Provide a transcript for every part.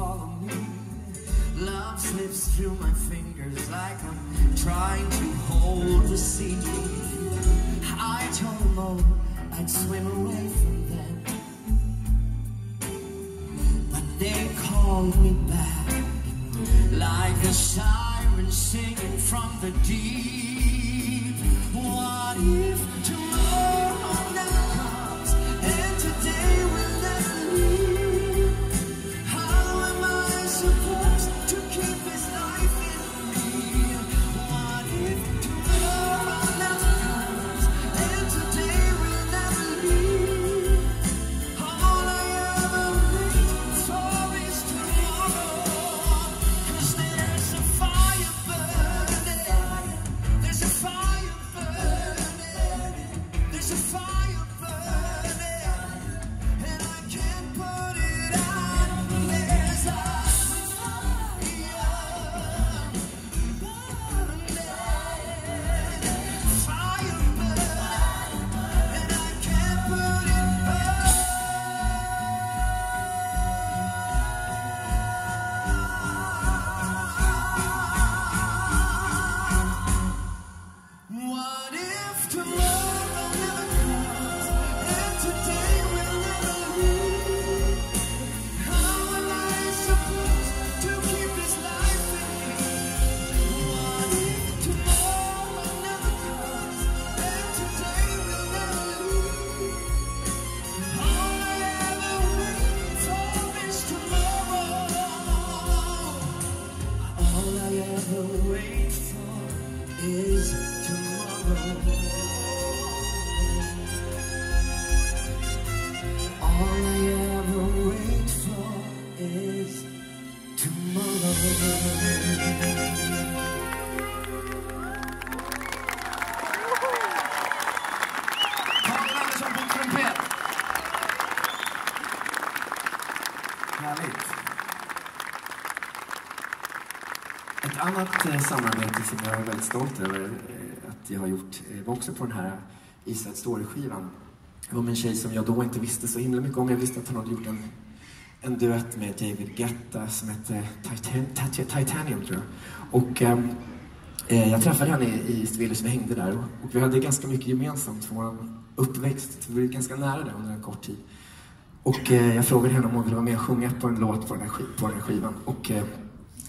follow me? Love slips through my fingers like I'm trying to hold the sea. I told them all I'd swim away from them, but they called me back like a siren singing from the deep. What if All I ever wait for is tomorrow. All Ett annat eh, samarbete som jag är väldigt stolt över eh, att jag har gjort eh, var också på den här Israel Story-skivan. Det var med en tjej som jag då inte visste så himla mycket om. Jag visste att hon hade gjort en, en duett med David Guetta som hette Titan, Titanium, tror jag. Och ehm, eh, jag träffade henne i, i Stillers, vi hängde där och, och vi hade ganska mycket gemensamt för vår uppväxt. Vi var ganska nära där under en kort tid. Och eh, jag frågade henne om hon ville vara med och sjunga på en låt på den här, på den här skivan. Och eh,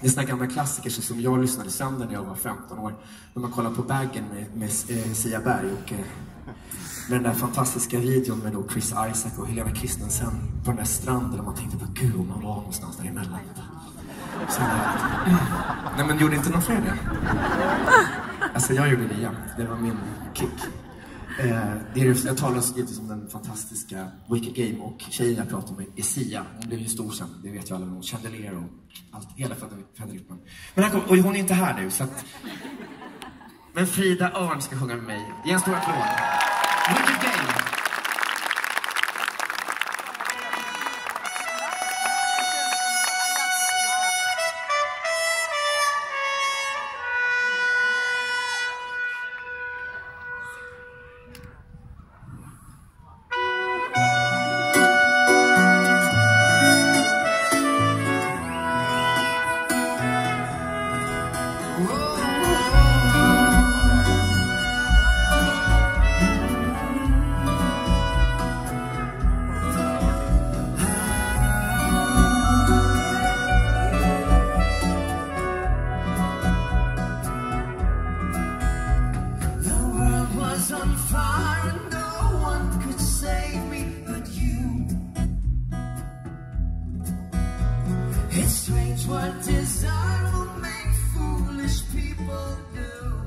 det är såna gamla klassiker som jag lyssnade sönder när jag var 15 år. När man kollar på Baggen med, med eh, Sia Berg och eh, med den där fantastiska videon med då Chris Isaac och Helena Christensen på den där stranden och man tänkte bara gud om man var någonstans däremellan. Så, mm. nej men gjorde inte någon fler det? Alltså jag gjorde det igen. Det var min kick. Eh, det är, jag talar givetvis om den fantastiska Wicked Game och tjejen jag pratar med är Sia. Hon blev ju stor sen, det vet ju alla. Hon Chandelier och allt, hela Federrytmen. Men här kom, och hon är inte här nu så att... Men Frida Örn ska sjunga med mig. Ge en stor applåd. Wicked Game. It's strange what desire will make foolish people do.